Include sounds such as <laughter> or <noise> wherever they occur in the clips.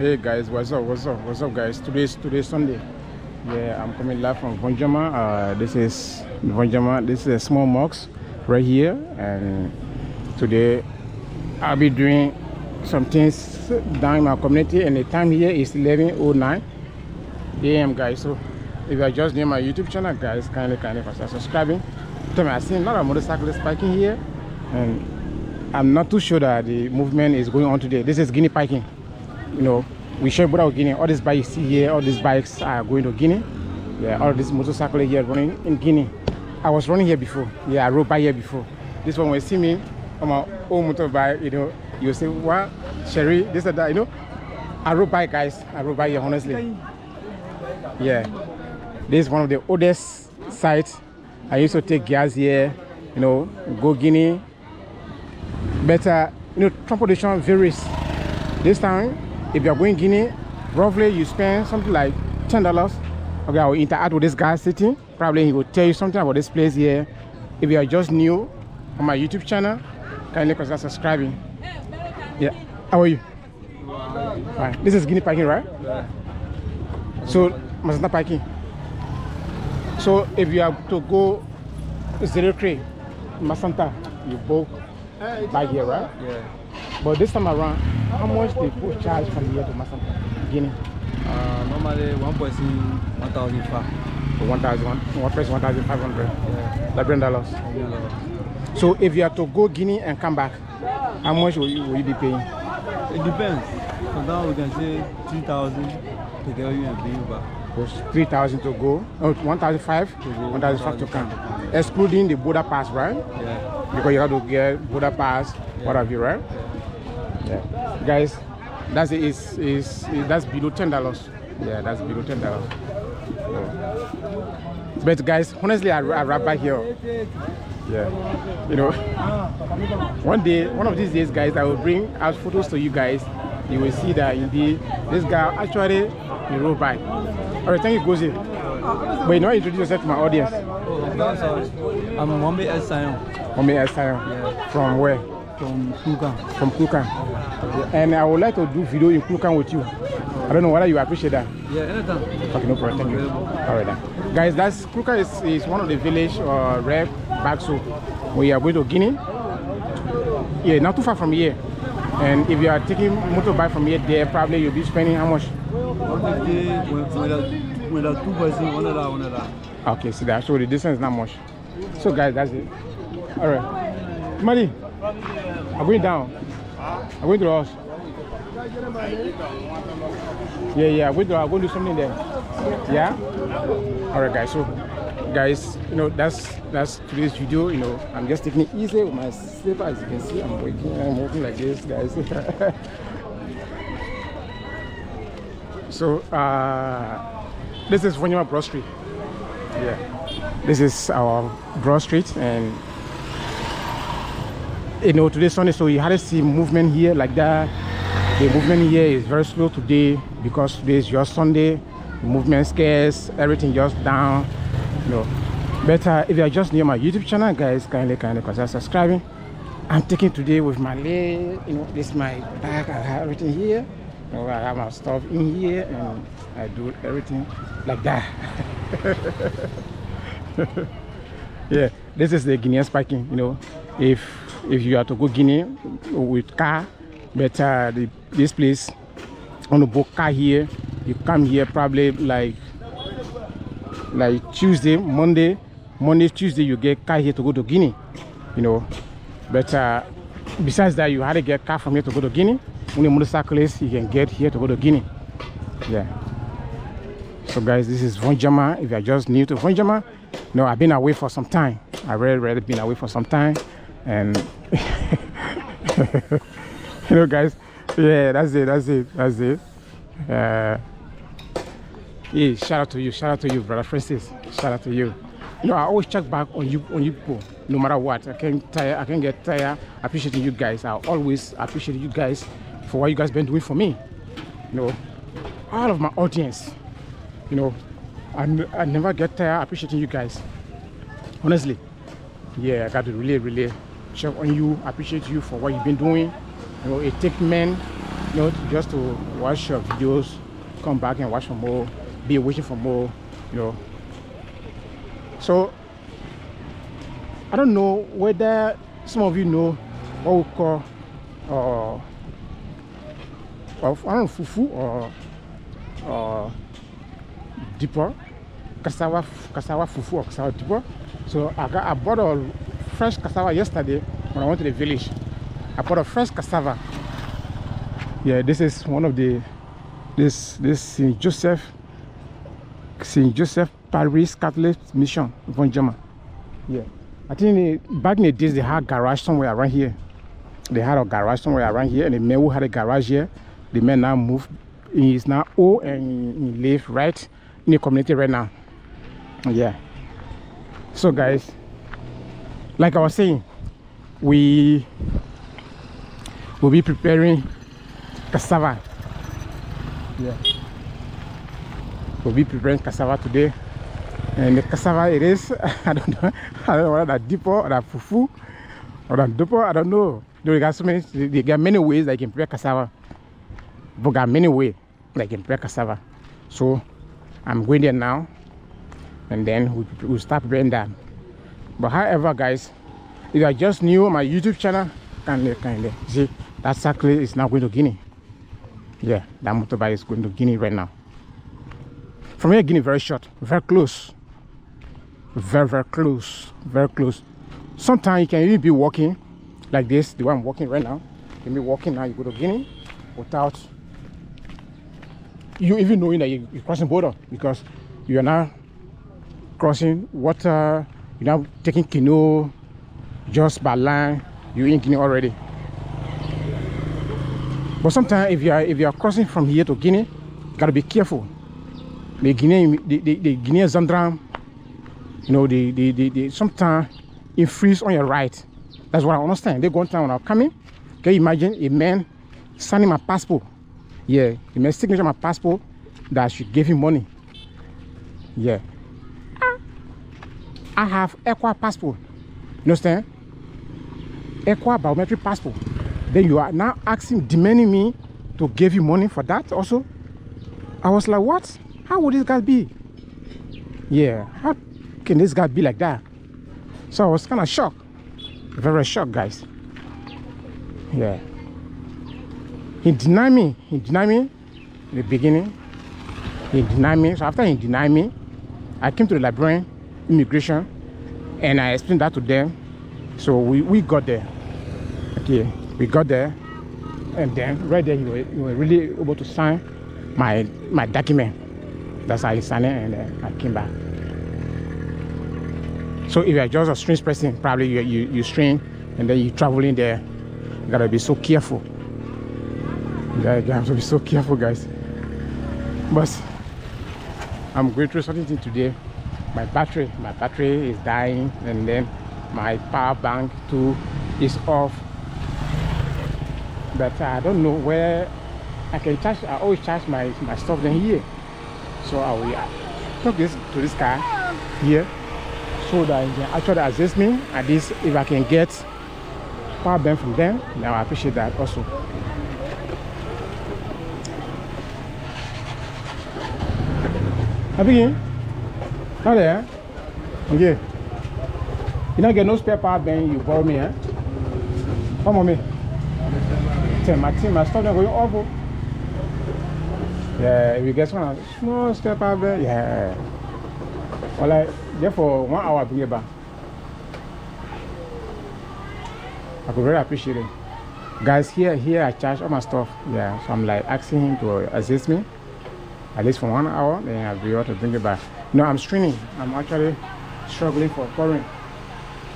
Hey guys, what's up? What's up? What's up, guys? Today's today's Sunday. Yeah, I'm coming live from Voinjama. Uh, this is Voinjama. This is a small mosque right here, and today I'll be doing some things down in my community. And the time here is 11:09 a.m. guys. So if you are just near my YouTube channel, guys, kindly kindly consider subscribing. Tell me, I've seen a lot of motorcyclists parking here, and I'm not too sure that the movement is going on today. This is Guinea piking you know, we share Buddha Guinea. All these bikes here, all these bikes are going to Guinea. Yeah, all these motorcycle here running in Guinea. I was running here before. Yeah, I rode by here before. This one you see me on my own motorbike, you know, you say, what, Sherry, this and that, you know. I rode by guys. I rode by here honestly. Yeah. This is one of the oldest sites. I used to take gas here, you know, go Guinea. Better, you know, transportation varies. This time if you're going Guinea, roughly you spend something like ten dollars. Okay, I will interact with this guy sitting. Probably he will tell you something about this place here. If you are just new on my YouTube channel, kindly consider subscribing. Yeah. How are you? Fine. This is Guinea parking, right? So Macenta parking. So if you are to go zero three Macenta, you book buy here, right? Yeah. But this time around, how much they put charge from here to Masanta, Guinea? Uh, normally one person one thousand five. For 1,000, one person 1,500. Yeah. Liberian dollars. Yeah. So if you are to go Guinea and come back, how much will you, will you be paying? It depends. Sometimes we can say three thousand to get you and bring you back. Because 3,000 to go, 1,500, To go, 1,500 to come. 1,500. Excluding the border pass, right? Yeah. Because you have to get border pass, what have you, right? Yeah. Guys, that's. Is is that's below ten dollars. Yeah, that's below ten dollars. But guys, honestly, I, I rap back here. Yeah, you know, one day, one of these days, guys, I will bring out photos to you guys. You will see that indeed this guy actually he rode by. All right, thank you, Gozi. But you know, introduce yourself to my audience. Oh. I'm Mohammed S. Sion From here, from where? From Kuka. From Kukan. And I would like to do video in Kukan with you. I don't know whether you appreciate that. Yeah, anytime. Okay, no problem. Thank you. All right, then. guys. That's Kuka is, is one of the village uh, rep back so we are going to Guinea. Yeah, not too far from here. And if you are taking motorbike from here, there probably you'll be spending how much? One fifty when when the when the two person one dollar one dollar. Okay, see that. So the distance is not much. So guys, that's it. All right, Madi, I'm going down. I'm going to the house. Yeah, yeah. I'm going to, I'm going to do something there. Yeah. All right, guys. So, guys, you know that's that's today's video. You know, I'm just taking it easy with my slipper. As you can see, I'm working. I'm working like this, guys. <laughs> so, uh, this is Voinjama Broad Street. Yeah. This is our Broad Street, and you know today's Sunday, so you hardly see movement here like that. The movement here is very slow today because today is just Sunday. The movement scarce, everything just down. You know. But uh, if you are just near my YouTube channel, guys, kindly kindly consider subscribing. I'm taking today with my leg, you know, this is my bag, I have everything here. You know, I have my stuff in here and I do everything like that. <laughs> yeah, this is the Guinean spiking, you know. If if you are to go Guinea with car, but uh, the, this place on the book car here, you come here probably like like Tuesday, Monday, Monday, Tuesday, you get car here to go to Guinea, you know. But uh, besides that, you had to get car from here to go to Guinea. Only motorcyclists you can get here to go to Guinea. Yeah. So guys, this is Voinjama. If you're just new to Voinjama, no, I've been away for some time. I really, really been away for some time, and <laughs> you know, guys, yeah, that's it, that's it, that's it. Uh, yeah, shout out to you, shout out to you, brother Francis. Shout out to you. You know, I always check back on you, on you people, no matter what. I can't tire, I can't get tired appreciating you guys. I always appreciate you guys for what you guys been doing for me. You know, all of my audience, you know, i never get tired appreciating you guys. Honestly, yeah, I got to really, really check on you, appreciate you for what you've been doing. You know, it takes men you know, just to watch your videos, come back and watch for more, be waiting for more, you know. So I don't know whether some of you know what we call uh, of I don't know, fufu or or dipper, cassava cassava fufu or cassava dipper. So I got I bought a fresh cassava yesterday when I went to the village. I bought a fresh cassava. Yeah, this is one of the this this Saint Joseph Saint Joseph Paris Catholic Mission Voinjama. Yeah. I think they, back in the days they had garage somewhere around here. They had a garage somewhere around here and the man who had a garage here, the man now moved. He is now old and he live right in the community right now. Yeah. So guys, like I was saying, we will be preparing cassava. Yeah. We'll be preparing cassava today. And the cassava it is, <laughs> I don't know, I don't know whether that dipper or that fufu or that dipper, I don't know. They got so many, they got many ways that you can prepare cassava. But got many ways that you can prepare cassava. So I'm going there now and then we, we'll start preparing that. But however, guys, if you are just new on my YouTube channel, kindly, kindly see that cycle is now going to Guinea. Yeah, that motorbike is going to Guinea right now. From here, Guinea very short, very close. Very, very close, very close. Sometimes you can even be walking like this, the way I'm walking right now. You can be walking now, you go to Guinea without you even knowing that you, you're crossing border because you're now crossing water, you're now taking canoe just by land, you're in Guinea already. But sometimes if you are if you are crossing from here to Guinea, you gotta be careful. The Guinea the, the, the Guinea Zandram, you know, the the, the, the sometimes it freeze on your right. That's what I understand. They go down when I'm coming. Can you imagine a man signing my passport? Yeah, the man signature my passport that should give him money. Yeah. I have Equa passport. You understand? Equa biometric passport. Then you are now asking, demanding me to give you money for that also. I was like, what? How would this guy be? Yeah, how can this guy be like that? So I was kind of shocked. Very shocked, guys. Yeah. He denied me. He denied me in the beginning. He denied me. So after he denied me, I came to the Liberian, immigration, and I explained that to them. So we, we got there. Okay, we got there. And then right there, you were, really able to sign my my document. That's how he signed it, and then I came back. So if you're just a strange person, probably you you you strange, and then you're traveling there, you gotta be so careful. You gotta, you have to be so careful, guys. But I'm going through something today. My battery, my battery is dying, and then my power bank too is off. But I don't know where I can charge. I always charge my my stuff then here. So I will talk this to this car here so that he can actually assist me at least if I can get power bank from them now I appreciate that also I begin not there. Okay. You don't get no spare power bank you borrow me eh? Come on me. Tell my team my stuff not going off yeah if you get one small spare power bank yeah. Well like for one hour bring it back I could really appreciate it. Guys, here here I charge all my stuff. Yeah, so I'm like asking him to assist me at least for one hour, then I'll be able to bring it back. No, I'm streaming. I'm actually struggling for current.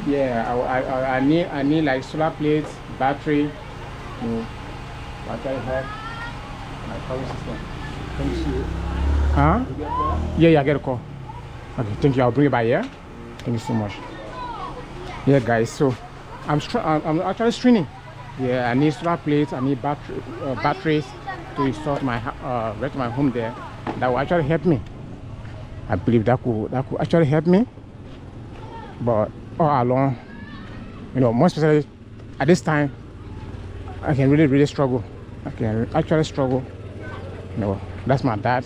Yeah, I, I, I need I need like solar plates, battery, you know, battery help my power system. Thank you. see? Huh? Yeah, yeah, I get a call. Okay, thank you. I'll bring it by here. Thank you so much. Yeah, guys. So I'm I'm, I'm actually streaming. Yeah, I need solar plates. I need battery uh, batteries to install my uh, to my home there. That will actually help me. I believe that could that could actually help me. But all along, you know, more especially at this time, I can really really struggle. I can actually struggle. No, that's my dad.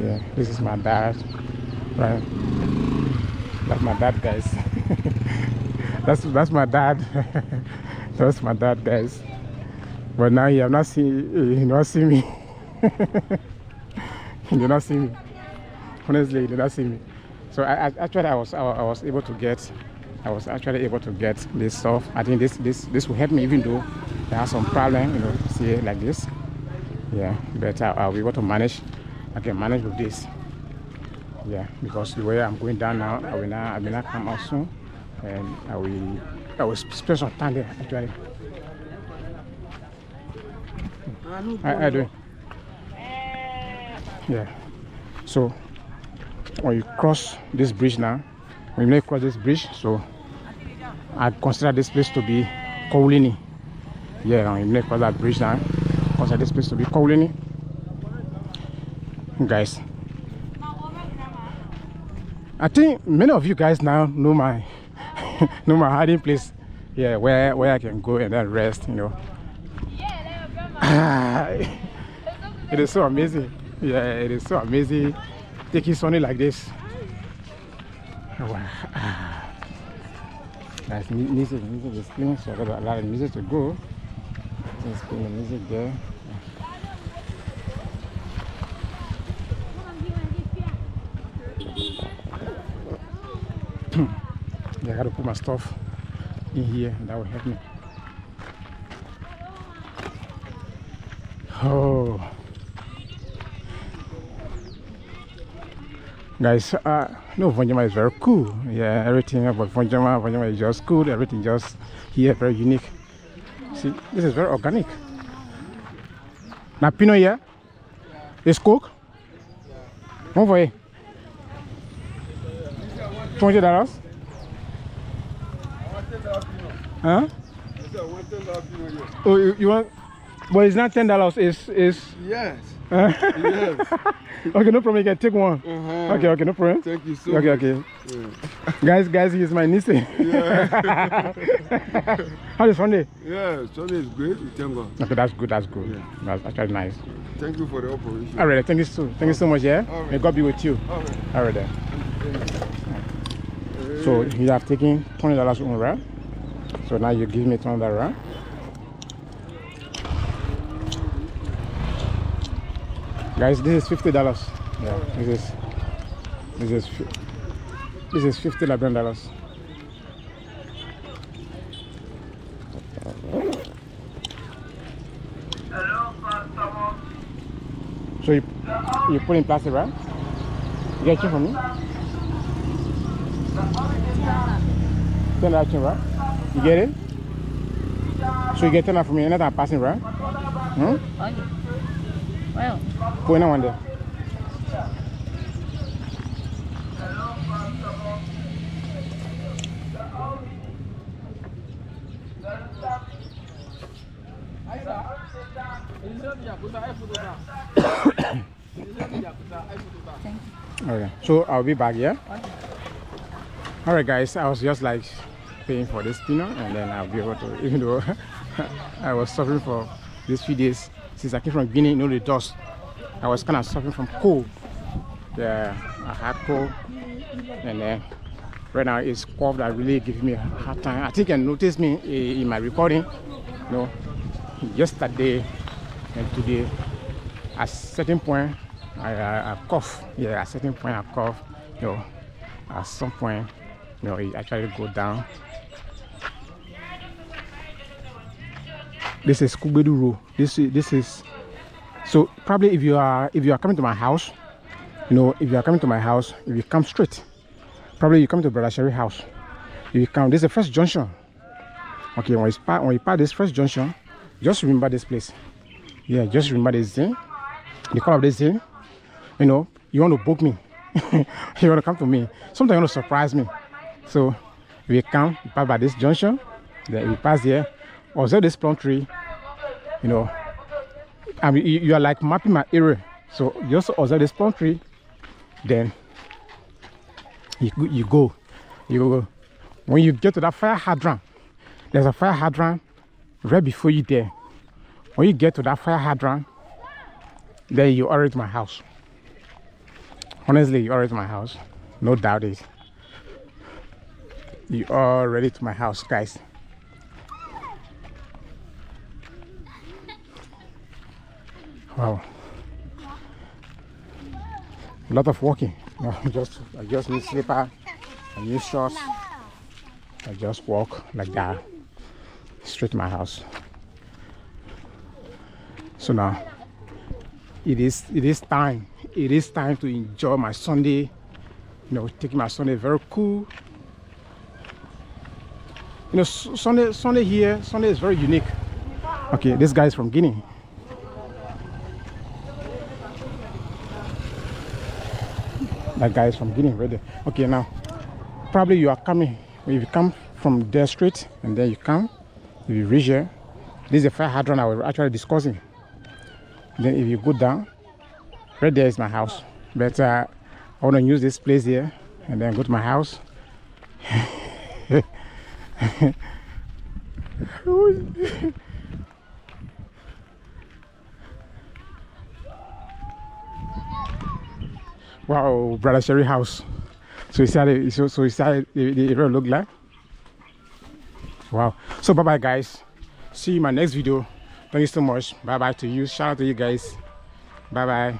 Yeah, this is my dad. Right. That's my dad, guys. <laughs> that's that's my dad. <laughs> that's my dad, guys. But now you have not seen eh, you not see me. <laughs> you do not see me. Honestly, you do not see me. So I, I actually I was I, I was able to get I was actually able to get this stuff. I think this this this will help me even though I have some problem, you know, see like this. Yeah, but I, I'll be able to manage. I can manage with this. Yeah, because the way I'm going down now, I will not I will not come out soon, and I will I will spend some time there actually. I, I do. Yeah. So when you cross this bridge now, when you cross this bridge, so I consider this place to be Koulini. Yeah, when you cross that bridge now, consider this place to be Koulini. Guys, I think many of you guys now know my <laughs> know my hiding place. Yeah, where where I can go and then rest, you know. It is so amazing. Yeah, it is so amazing taking something like this. Wow. Nice music, music is playing, so I got a lot of music to go. Just playing the music there. Hmm. yeah, I gotta put my stuff in here, that will help me. Oh. guys uh no Voinjama is very cool. Yeah everything about Voinjama Voinjama is just cool. Everything just here very unique. See this is very organic. Now Pinot here is coke? One for you twenty dollars? Huh? Oh you, you want but it's not ten dollars it's it's <laughs> Yes. yes. okay no problem you can take one Uh-huh. okay okay no problem Thank you so okay much. okay Yeah. guys guys he's my niece Yeah. <laughs> how is sunday yeah. Sunday is great. Thank God. okay that's good that's good Yeah. that's actually nice Thank you for the operation. all right thank you so thank you so much yeah right. may god be with you All right. all right then so you have taken 20 dollars on right so now you give me 20 dollars right guys this is 50 dollars. Yeah this is this is this is 50 Liberian dollars. So you you put in plastic right? You get change for me? Ten change right? You get it? So you get ten dollars for me and I'm passing right? Hmm? Okay. Well, in one there Okay, so I'll be back, yeah? All right, guys, I was just like paying for this dinner and then I'll be able to, even though <laughs> I was suffering for these few days since I came from Guinea, you know, the dust. I was kind of suffering from cold. Yeah, I had cold and then right now it's cough that really gives me a hard time. I think you noticed me in my recording, you know, yesterday and today at certain point I, I, I cough. Yeah, at certain point I cough. You know, at some point, you know, it actually go down. This is Kubedu Road. This is this is so probably if you are if you are coming to my house, you know, if you are coming to my house, if you come straight, probably you come to Brother Sherry house. If you come, this is the first junction. Okay, when you pass when you pass this first junction, just remember this place. Yeah, just remember this thing. The call of this thing. You know, you want to book me. <laughs> you want to come to me. Sometimes you want to surprise me. So we come, pass by this junction, then we pass here, observe this plum tree, you know. I mean you, you are like mapping my area. So just observe this plum tree, then you, go- you go. You go. When you get to that fire hydrant, there's a fire hydrant right before you there. when you get to that fire hydrant, then you are at my house. Honestly, you are at my house. No doubt it. You are ready to my house, guys. Wow. A lot of walking. <laughs> Just I just need slipper, ah. I need shorts. I just walk like that straight to my house. So now it is it is time. It is time to enjoy my Sunday. You know, taking my Sunday very cool. You know, Sunday Sunday here, Sunday is very unique. Okay, this guy is from Guinea. That guy is from Guinea right there. Okay, now probably you are coming if you come from there straight and then you come if you reach here this is the fire hydrant i was actually discussing. Then if you go down right there is my house. But uh, i want to use this place here and then go to my house <laughs> wow brother sherry house. So see how they, so, you see how the, the area look like? Wow. So bye bye guys. See you in my next video. Thank you so much. Bye bye to you. Shout out to you guys. Bye bye